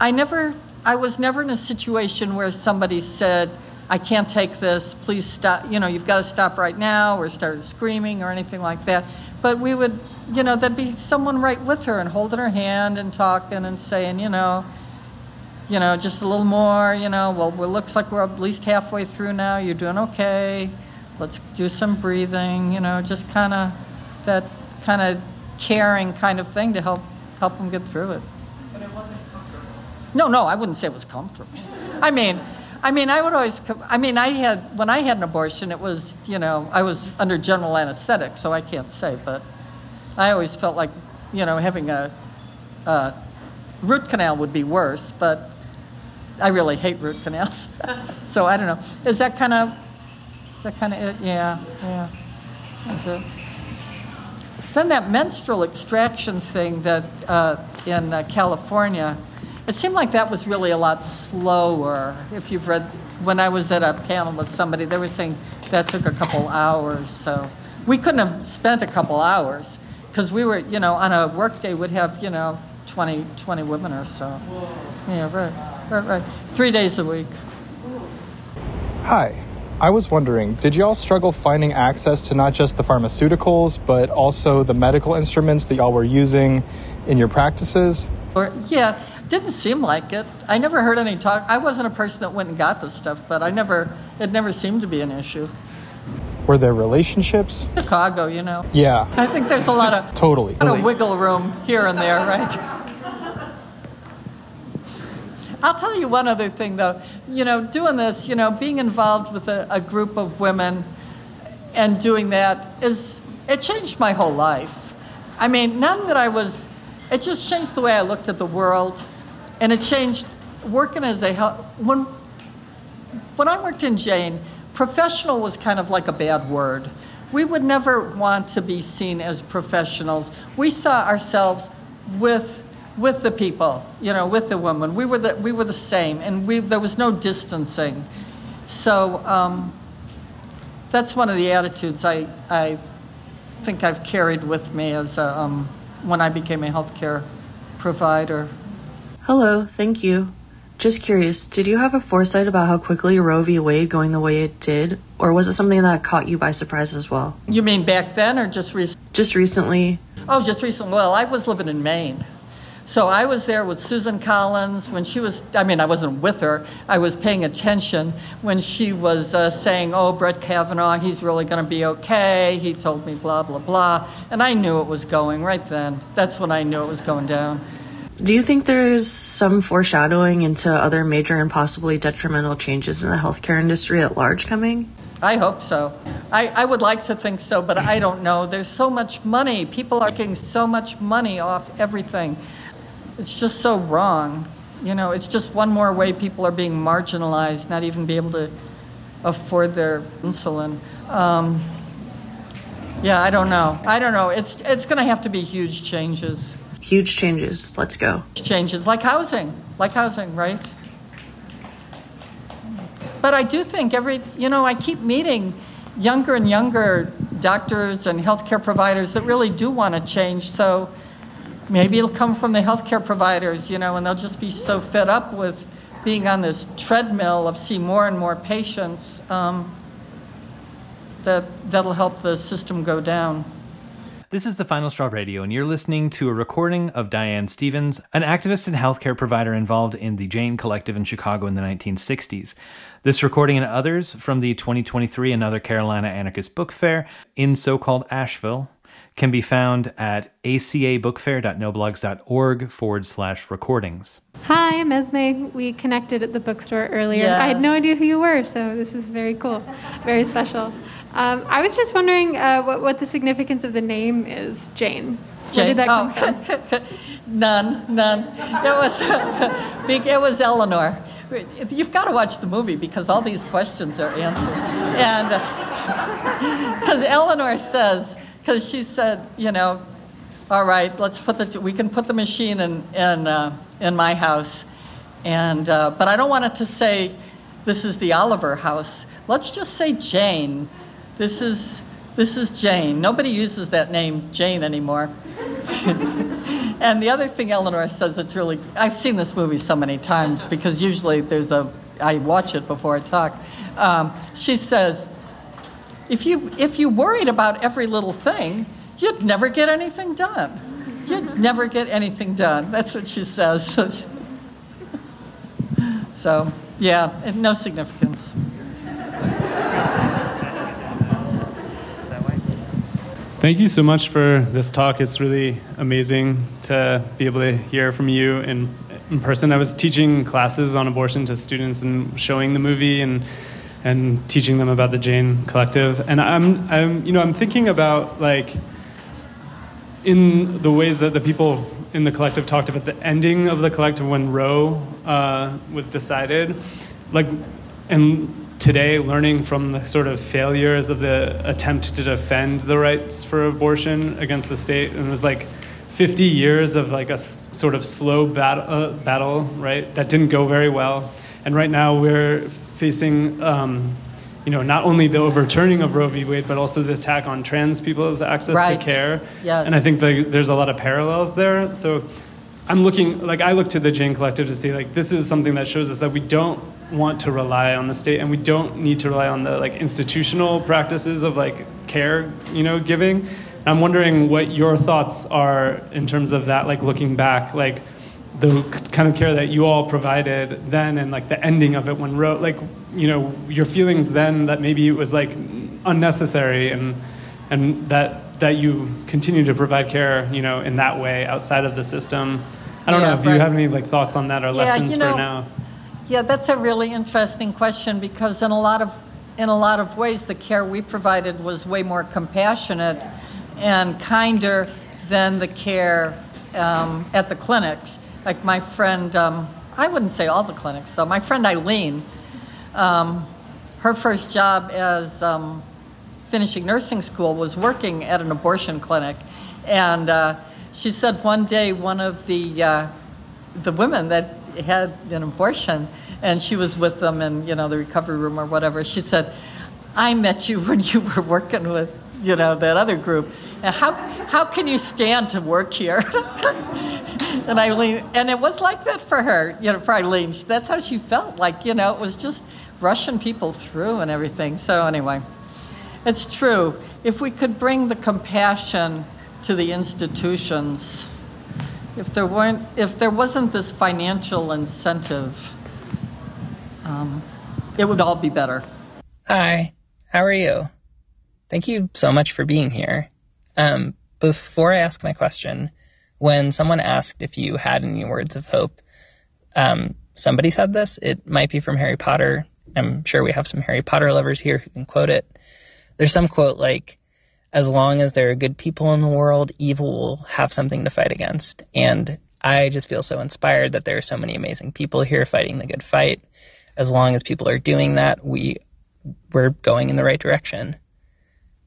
I never, I was never in a situation where somebody said, I can't take this, please stop, you know, you've got to stop right now, or started screaming or anything like that. But we would you know, there'd be someone right with her and holding her hand and talking and saying, you know, you know, just a little more, you know, well, it looks like we're at least halfway through now. You're doing okay. Let's do some breathing, you know, just kind of that kind of caring kind of thing to help help them get through it. But it wasn't comfortable. No, no, I wouldn't say it was comfortable. I mean, I mean, I would always. I mean, I had when I had an abortion, it was you know I was under general anesthetic, so I can't say, but. I always felt like, you know, having a, a root canal would be worse, but I really hate root canals. so I don't know. Is that kind of, is that kind of it? Yeah, yeah. That's it. then that menstrual extraction thing that uh, in uh, California, it seemed like that was really a lot slower. If you've read, when I was at a panel with somebody, they were saying that took a couple hours. So we couldn't have spent a couple hours because we were, you know, on a workday would have, you know, 20, 20 women or so. Yeah, right, right, right. Three days a week. Hi. I was wondering, did y'all struggle finding access to not just the pharmaceuticals, but also the medical instruments that y'all were using in your practices? Or, yeah, didn't seem like it. I never heard any talk. I wasn't a person that went and got this stuff, but I never, it never seemed to be an issue. Were there relationships? Chicago, you know. Yeah. I think there's a lot of totally a lot of wiggle room here and there, right? I'll tell you one other thing, though. You know, doing this, you know, being involved with a, a group of women and doing that is, it changed my whole life. I mean, none that I was, it just changed the way I looked at the world. And it changed working as a health, when, when I worked in Jane, professional was kind of like a bad word. We would never want to be seen as professionals. We saw ourselves with with the people, you know, with the women. We were the, we were the same, and we, there was no distancing. So um, that's one of the attitudes I, I think I've carried with me as a, um, when I became a healthcare provider. Hello, thank you. Just curious, did you have a foresight about how quickly Roe v. Wade going the way it did, or was it something that caught you by surprise as well? You mean back then, or just recently? Just recently. Oh, just recently. Well, I was living in Maine. So I was there with Susan Collins when she was, I mean, I wasn't with her, I was paying attention when she was uh, saying, oh, Brett Kavanaugh, he's really going to be okay. He told me blah, blah, blah. And I knew it was going right then. That's when I knew it was going down. Do you think there's some foreshadowing into other major and possibly detrimental changes in the healthcare industry at large coming? I hope so. I, I would like to think so, but I don't know. There's so much money. People are getting so much money off everything it's just so wrong. You know, it's just one more way people are being marginalized, not even be able to afford their insulin. Um, yeah, I don't know. I don't know. It's it's going to have to be huge changes. Huge changes. Let's go. Changes like housing, like housing, right? But I do think every, you know, I keep meeting younger and younger doctors and healthcare providers that really do want to change. So Maybe it'll come from the healthcare providers, you know, and they'll just be so fed up with being on this treadmill of see more and more patients um, that that'll help the system go down. This is the Final Straw Radio, and you're listening to a recording of Diane Stevens, an activist and healthcare provider involved in the Jane Collective in Chicago in the 1960s. This recording and others from the 2023 Another Carolina Anarchist Book Fair in so called Asheville can be found at acabookfair.noblogs.org forward slash recordings. Hi, I'm Esme. We connected at the bookstore earlier. Yeah. I had no idea who you were, so this is very cool, very special. Um, I was just wondering uh, what, what the significance of the name is, Jane. Jane. Where did that oh. come from? none, none. It was, big, it was Eleanor. You've got to watch the movie because all these questions are answered. And because Eleanor says, because she said, you know, all right, let's put the, we can put the machine in, in, uh, in my house. And, uh, but I don't want it to say, this is the Oliver house. Let's just say Jane. This is, this is Jane. Nobody uses that name Jane anymore. and the other thing Eleanor says it's really, I've seen this movie so many times because usually there's a, I watch it before I talk. Um, she says, if you, if you worried about every little thing, you'd never get anything done. You'd never get anything done. That's what she says. so, yeah, no significance. Thank you so much for this talk. It's really amazing to be able to hear from you in, in person. I was teaching classes on abortion to students and showing the movie and and teaching them about the Jane Collective. And I'm, I'm, you know, I'm thinking about like in the ways that the people in the collective talked about the ending of the collective when Roe uh, was decided, like, and today, learning from the sort of failures of the attempt to defend the rights for abortion against the state, and it was like 50 years of like a s- sort of slow bat- uh, battle, right? That didn't go very well, and right now we're facing. Um, you know, not only the overturning of Roe v. Wade, but also the attack on trans people's access Right. to care. Yes. And I think the, there's a lot of parallels there. So I'm looking, like, I look to the Jane Collective to see, like, this is something that shows us that we don't want to rely on the state and we don't need to rely on the, like, institutional practices of, like, care, you know, giving. And I'm wondering what your thoughts are in terms of that, like, looking back, like, the kind of care that you all provided then and like the ending of it when wrote like you know your feelings then that maybe it was like unnecessary and and that that you continue to provide care you know in that way outside of the system i don't Yeah, know if you have any like thoughts on that or Yeah, lessons you know, for now Yeah, that's a really interesting question because in a lot of in a lot of ways the care we provided was way more compassionate and kinder than the care um, at the clinics. Like my friend, um, I wouldn't say all the clinics though. My friend Eileen, um, her first job as um, finishing nursing school was working at an abortion clinic, and uh, she said one day one of the uh, the women that had an abortion, and she was with them in you know the recovery room or whatever. She said, "I met you when you were working with you know that other group. And how how can you stand to work here?" and Eileen, and it was like that for her, you know, for Eileen. That's how she felt. Like you know, it was just rushing people through and everything. So anyway, it's true. If we could bring the compassion to the institutions, if there weren't, if there wasn't this financial incentive, um, it would all be better. Hi, how are you? Thank you so much for being here. Um, before I ask my question, when someone asked if you had any words of hope, um, somebody said this. It might be from Harry Potter. I'm sure we have some Harry Potter lovers here who can quote it. There's some quote like, as long as there are good people in the world, evil will have something to fight against. And I just feel so inspired that there are so many amazing people here fighting the good fight. As long as people are doing that, we we're going in the right direction.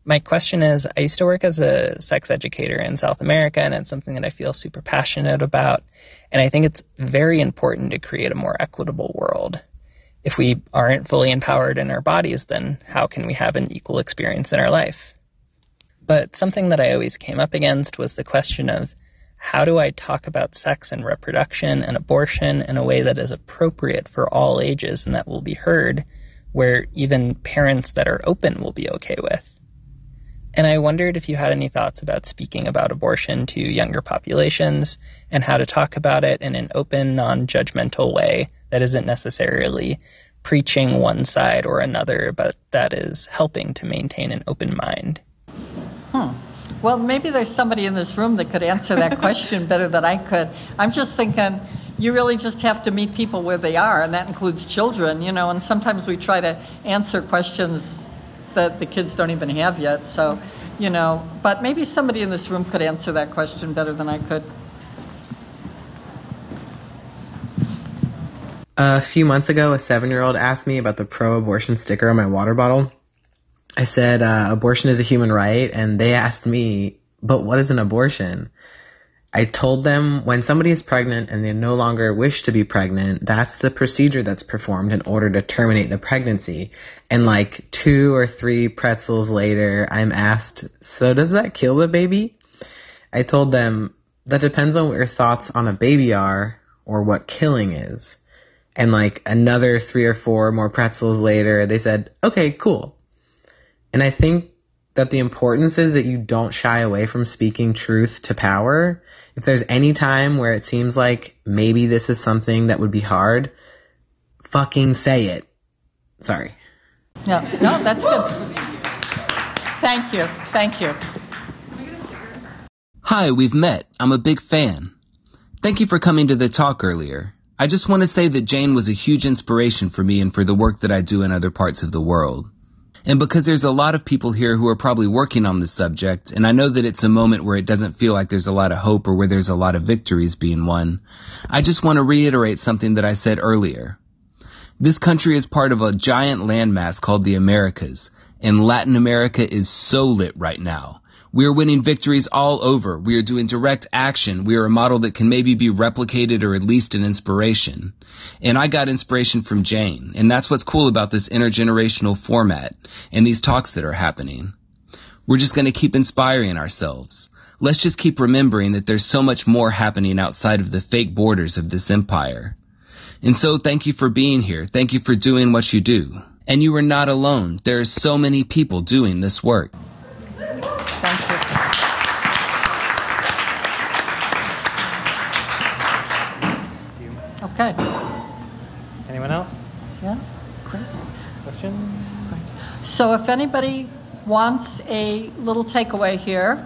My question is I used to work as a sex educator in South America, and it's something that I feel super passionate about. And I think it's very important to create a more equitable world. If we aren't fully empowered in our bodies, then how can we have an equal experience in our life? But something that I always came up against was the question of how do I talk about sex and reproduction and abortion in a way that is appropriate for all ages and that will be heard, where even parents that are open will be okay with? And I wondered if you had any thoughts about speaking about abortion to younger populations and how to talk about it in an open, non judgmental way that isn't necessarily preaching one side or another, but that is helping to maintain an open mind. Hmm. Well, maybe there's somebody in this room that could answer that question better than I could. I'm just thinking you really just have to meet people where they are, and that includes children, you know, and sometimes we try to answer questions that the kids don't even have yet. So, you know, but maybe somebody in this room could answer that question better than I could. A few months ago, a seven year old asked me about the pro abortion sticker on my water bottle. I said, uh, abortion is a human right, and they asked me, but what is an abortion? I told them when somebody is pregnant and they no longer wish to be pregnant, that's the procedure that's performed in order to terminate the pregnancy. And like two or three pretzels later, I'm asked, so does that kill the baby? I told them, that depends on what your thoughts on a baby are or what killing is. And like another three or four more pretzels later, they said, okay, cool. And I think that the importance is that you don't shy away from speaking truth to power. If there's any time where it seems like maybe this is something that would be hard, fucking say it. Sorry. No, no, that's good. Thank you. Thank you. Hi, we've met. I'm a big fan. Thank you for coming to the talk earlier. I just want to say that Jane was a huge inspiration for me and for the work that I do in other parts of the world. And because there's a lot of people here who are probably working on this subject, and I know that it's a moment where it doesn't feel like there's a lot of hope or where there's a lot of victories being won, I just want to reiterate something that I said earlier. This country is part of a giant landmass called the Americas, and Latin America is so lit right now. We are winning victories all over. We are doing direct action. We are a model that can maybe be replicated or at least an inspiration. And I got inspiration from Jane. And that's what's cool about this intergenerational format and these talks that are happening. We're just going to keep inspiring ourselves. Let's just keep remembering that there's so much more happening outside of the fake borders of this empire. And so thank you for being here. Thank you for doing what you do. And you are not alone. There are so many people doing this work. Okay. Anyone else? Yeah? Great. Question? So if anybody wants a little takeaway here,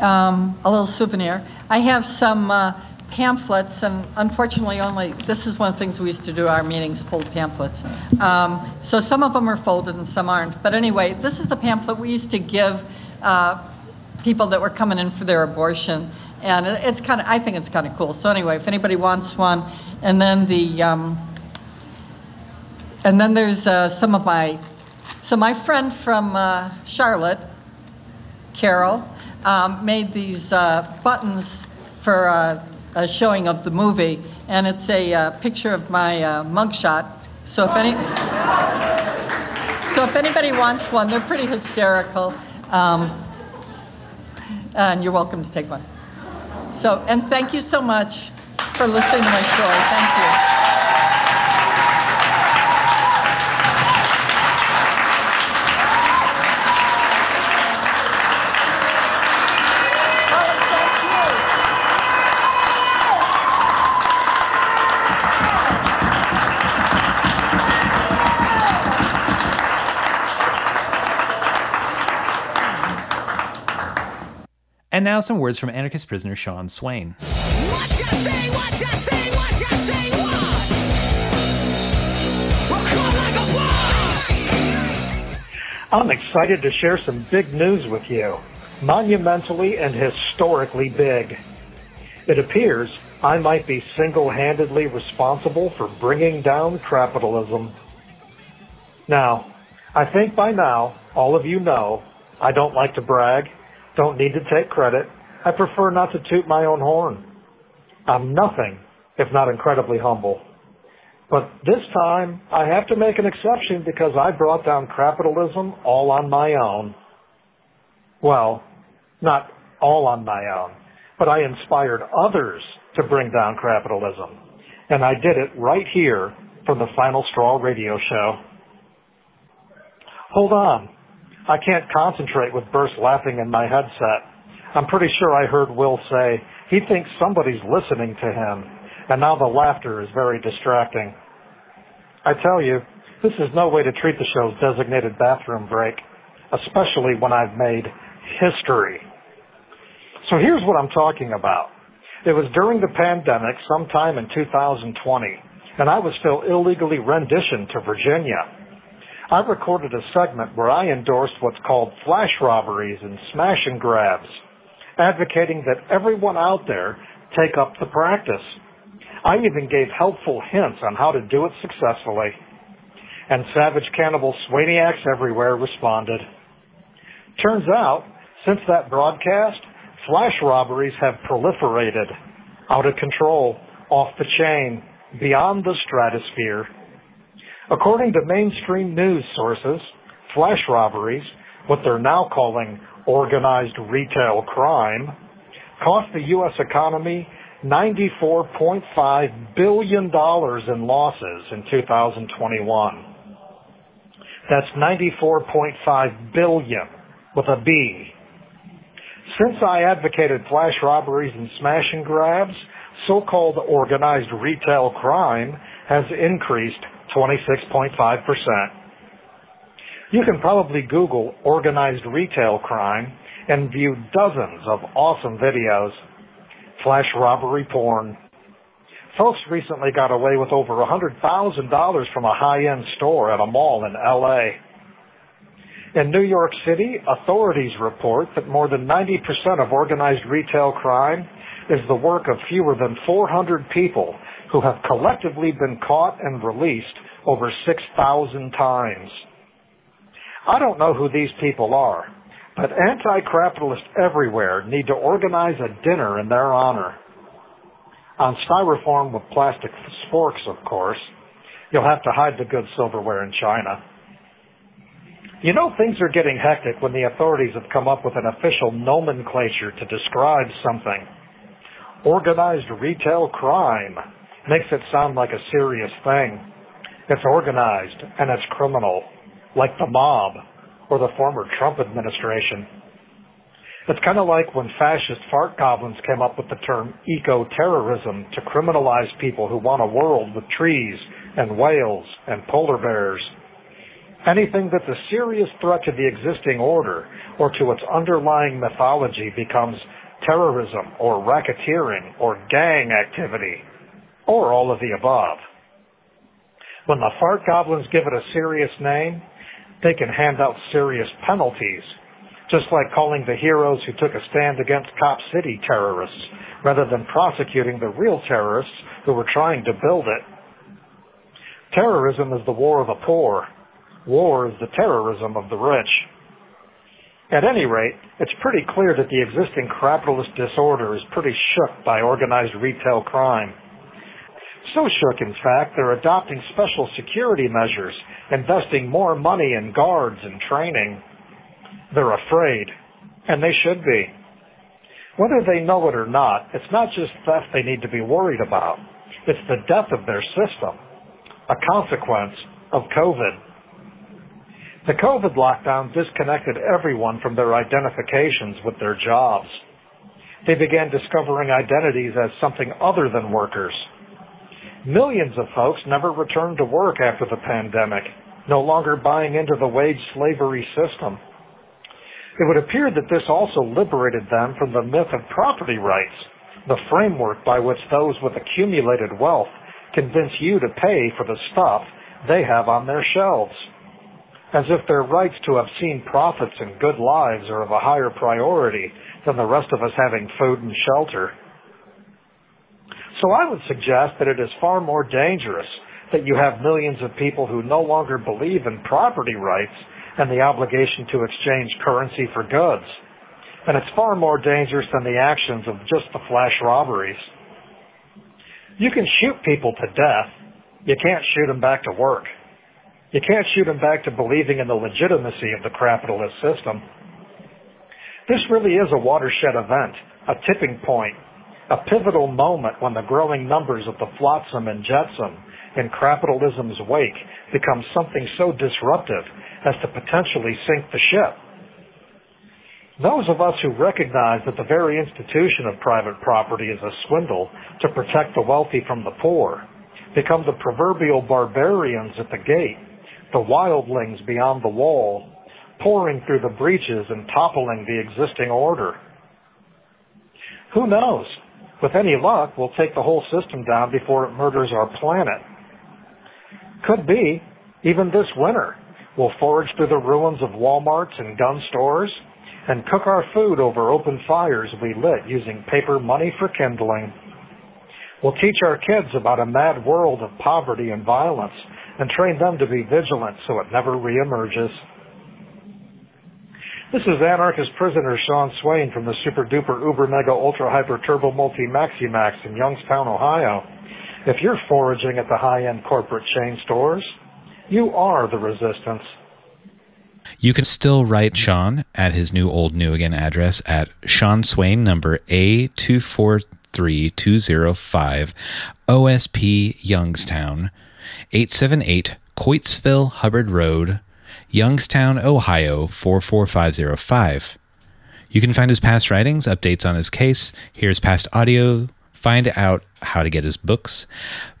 um, a little souvenir, I have some uh, pamphlets, and unfortunately only, this is one of the things we used to do our meetings, fold pamphlets. Um, so some of them are folded and some aren't. But anyway, this is the pamphlet we used to give uh, people that were coming in for their abortion. And it's kind of, I think it's kind of cool. So anyway, if anybody wants one, and then the, um, and then there's uh, some of my, so my friend from uh, Charlotte, Carol, um, made these uh, buttons for uh, a showing of the movie, and it's a uh, picture of my uh, mugshot. So if any, so if anybody wants one, they're pretty hysterical, um, and you're welcome to take one. So, and thank you so much for listening to my story. Thank you. And now some words from anarchist prisoner Sean Swain. I'm excited to share some big news with you. Monumentally and historically big. It appears I might be single-handedly responsible for bringing down capitalism. Now, I think by now all of you know I don't like to brag don't need to take credit. I prefer not to toot my own horn. I'm nothing if not incredibly humble. But this time, I have to make an exception because I brought down capitalism all on my own. Well, not all on my own, but I inspired others to bring down capitalism. And I did it right here from the Final Straw radio show. Hold on. I can't concentrate with burst laughing in my headset. I'm pretty sure I heard Will say he thinks somebody's listening to him, and now the laughter is very distracting. I tell you, this is no way to treat the show's designated bathroom break, especially when I've made history. So here's what I'm talking about. It was during the pandemic, sometime in 2020, and I was still illegally renditioned to Virginia. I recorded a segment where I endorsed what's called flash robberies and smash and grabs, advocating that everyone out there take up the practice. I even gave helpful hints on how to do it successfully. And savage cannibal swainiacs everywhere responded. Turns out, since that broadcast, flash robberies have proliferated, out of control, off the chain, beyond the stratosphere. According to mainstream news sources, flash robberies, what they're now calling organized retail crime, cost the U.S. economy $94.5 billion in losses in 2021. That's 94.5 billion with a B. Since I advocated flash robberies and smash and grabs, so-called organized retail crime has increased 26.5%. You can probably Google organized retail crime and view dozens of awesome videos. Flash robbery porn. Folks recently got away with over $100,000 from a high-end store at a mall in LA. In New York City, authorities report that more than 90% of organized retail crime is the work of fewer than 400 people who have collectively been caught and released over 6,000 times. I don't know who these people are, but anti-capitalists everywhere need to organize a dinner in their honor. On styrofoam with plastic forks, of course. You'll have to hide the good silverware in China. You know things are getting hectic when the authorities have come up with an official nomenclature to describe something. Organized retail crime makes it sound like a serious thing. It's organized and it's criminal, like the mob or the former Trump administration. It's kind of like when fascist fart goblins came up with the term eco-terrorism to criminalize people who want a world with trees and whales and polar bears. Anything that's a serious threat to the existing order or to its underlying mythology becomes terrorism or racketeering or gang activity or all of the above. When the fart goblins give it a serious name, they can hand out serious penalties just like calling the heroes who took a stand against Cop City terrorists, rather than prosecuting the real terrorists who were trying to build it. Terrorism is the war of the poor. War is the terrorism of the rich. At any rate, it's pretty clear that the existing capitalist disorder is pretty shook by organized retail crime. So shook, in fact, they're adopting special security measures, investing more money in guards and training. They're afraid, and they should be. Whether they know it or not, it's not just theft they need to be worried about. It's the death of their system, a consequence of COVID. The COVID lockdown disconnected everyone from their identifications with their jobs. They began discovering identities as something other than workers. Millions of folks never returned to work after the pandemic, no longer buying into the wage slavery system. It would appear that this also liberated them from the myth of property rights, the framework by which those with accumulated wealth convince you to pay for the stuff they have on their shelves. As if their rights to obscene profits and good lives are of a higher priority than the rest of us having food and shelter. So I would suggest that it is far more dangerous that you have millions of people who no longer believe in property rights and the obligation to exchange currency for goods. And it's far more dangerous than the actions of just the flash robberies. You can shoot people to death. You can't shoot them back to work. You can't shoot them back to believing in the legitimacy of the capitalist system. This really is a watershed event, a tipping point, a pivotal moment when the growing numbers of the flotsam and jetsam in capitalism's wake become something so disruptive as to potentially sink the ship. Those of us who recognize that the very institution of private property is a swindle to protect the wealthy from the poor become the proverbial barbarians at the gate, the wildlings beyond the wall, pouring through the breaches and toppling the existing order. Who knows? With any luck, we'll take the whole system down before it murders our planet. Could be, even this winter. We'll forage through the ruins of Walmarts and gun stores and cook our food over open fires we lit using paper money for kindling. We'll teach our kids about a mad world of poverty and violence and train them to be vigilant so it never reemerges. This is anarchist prisoner Sean Swain from the super duper uber mega ultra hyper turbo multi maxi max in Youngstown, Ohio. If you're foraging at the high end corporate chain stores, you are the resistance. You can still write Sean at his new old new again address at Sean Swain number A243205 OSP Youngstown 878 Coitsville Hubbard Road Youngstown, Ohio 44505. You can find his past writings, updates on his case, hear his past audio, find out how to get his books,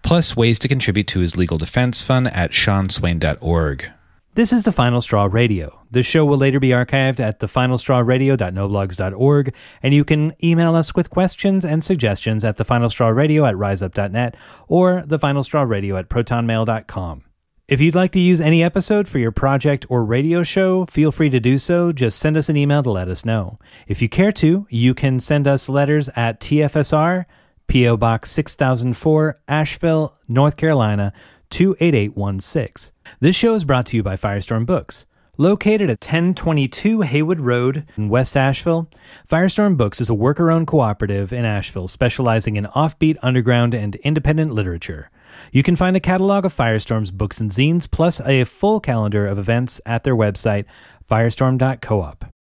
plus ways to contribute to his legal defense fund at seanswain.org. This is The Final Straw Radio. This show will later be archived at thefinalstrawradio.noblogs.org, and you can email us with questions and suggestions at thefinalstrawradio at riseup.net or thefinalstrawradio at protonmail.com. If you'd like to use any episode for your project or radio show, feel free to do so. Just send us an email to let us know. If you care to, you can send us letters at TFSR P.O. Box 6004, Asheville, North Carolina 28816. This show is brought to you by Firestorm Books. Located at 1022 Haywood Road in West Asheville, Firestorm Books is a worker owned cooperative in Asheville specializing in offbeat, underground, and independent literature. You can find a catalog of Firestorm's books and zines, plus a full calendar of events at their website, firestorm.coop.